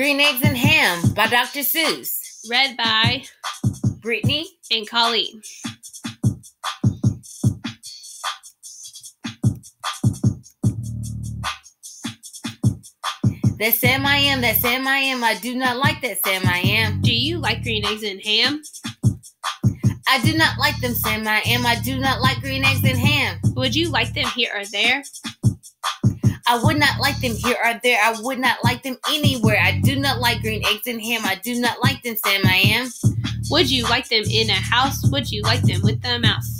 Green Eggs and Ham by Dr. Seuss. Read by Brittany. and Colleen. That Sam I am, that Sam I am. I do not like that Sam I am. Do you like green eggs and ham? I do not like them Sam I am. I do not like green eggs and ham. Would you like them here or there? I would not like them here or there. I would not like them anywhere. I do not like green eggs and ham. I do not like them Sam I am. Would you like them in a house? Would you like them with a mouse?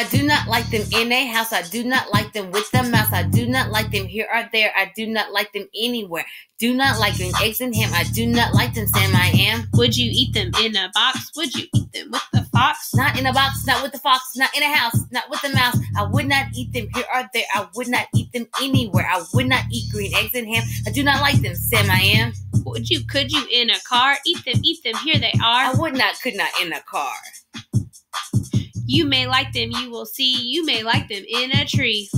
I do not like them in a house. I do not like them with the mouse. I do not like them here or there. I do not like them anywhere. Do not like green eggs and ham. I do not like them, Sam I am. Would you eat them in a box? Would you eat them with the fox? Not in a box, not with the fox, not in a house, not with the mouse. I would not eat them here or there. I would not eat them anywhere. I would not eat green eggs and ham. I do not like them, Sam I am. Would you, could you in a car? Eat them, eat them, here they are. I would not, could not in a car. You may like them, you will see. You may like them in a tree.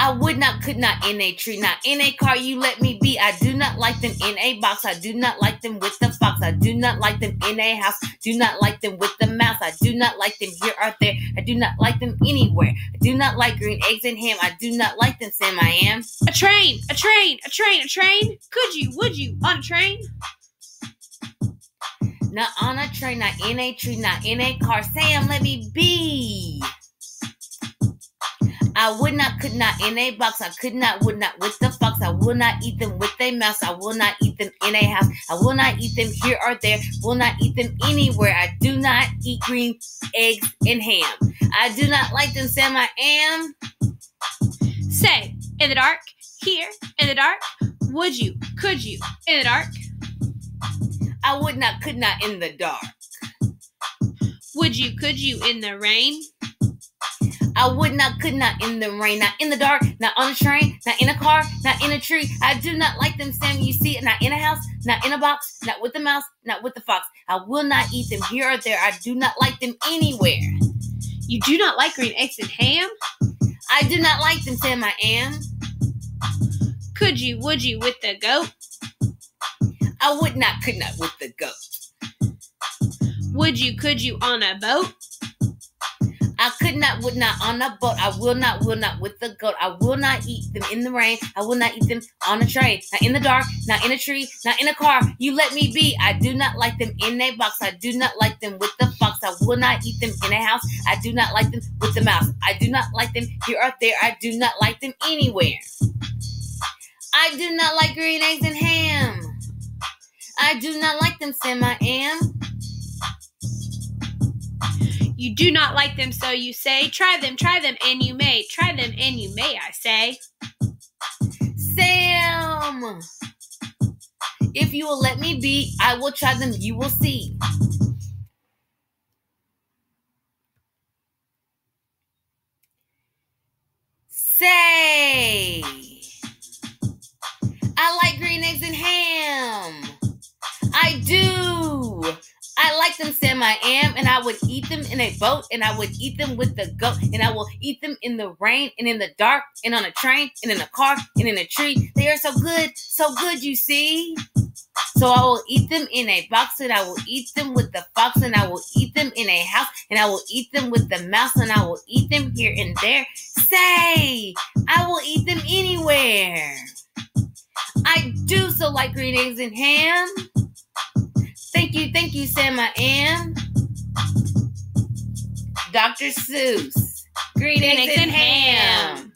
I would not, could not in a tree, not in a car. You let me be. I do not like them in a box. I do not like them with the fox. I do not like them in a house. Do not like them with the mouse. I do not like them here or there. I do not like them anywhere. I do not like green eggs and ham. I do not like them, Sam I am. A train, a train, a train, a train. Could you, would you, on a train? Not on a train, not in a tree, not in a car. Sam, let me be. I would not, could not in a box. I could not, would not with the fox. I will not eat them with a mouse. I will not eat them in a house. I will not eat them here or there. Will not eat them anywhere. I do not eat green eggs and ham. I do not like them, Sam. I am. Say, in the dark, here, in the dark. Would you, could you, in the dark? I would not, could not in the dark. Would you, could you, in the rain? I would not, could not in the rain, not in the dark, not on a train, not in a car, not in a tree. I do not like them, Sam. You see not in a house, not in a box, not with the mouse, not with the fox. I will not eat them here or there. I do not like them anywhere. You do not like green eggs and ham? I do not like them, Sam. I am. Could you, would you, with the goat? I would not, could not with the goat. Would you, could you, on a boat? I could not, would not on a boat. I will not, will not with the goat. I will not eat them in the rain. I will not eat them on a train. Not in the dark, not in a tree, not in a car. You let me be. I do not like them in a box. I do not like them with the fox. I will not eat them in a house. I do not like them with the mouse. I do not like them here or there. I do not like them anywhere. I do not like green eggs and. I do not like them, Sam. I am. You do not like them, so you say, try them, try them, and you may. Try them, and you may, I say. Sam! If you will let me be, I will try them, you will see. I do. I like them, Sam. I am, and I would eat them in a boat, and I would eat them with the goat, and I will eat them in the rain, and in the dark, and on a train, and in a car, and in a tree. They are so good, so good, you see. So I will eat them in a box, and I will eat them with the fox, and I will eat them in a house, and I will eat them with the mouse, and I will eat them here and there. Say, I will eat them anywhere. I do so like green eggs and ham. Thank you, thank you, Sam. I am Dr. Seuss. Green, eggs, and ham.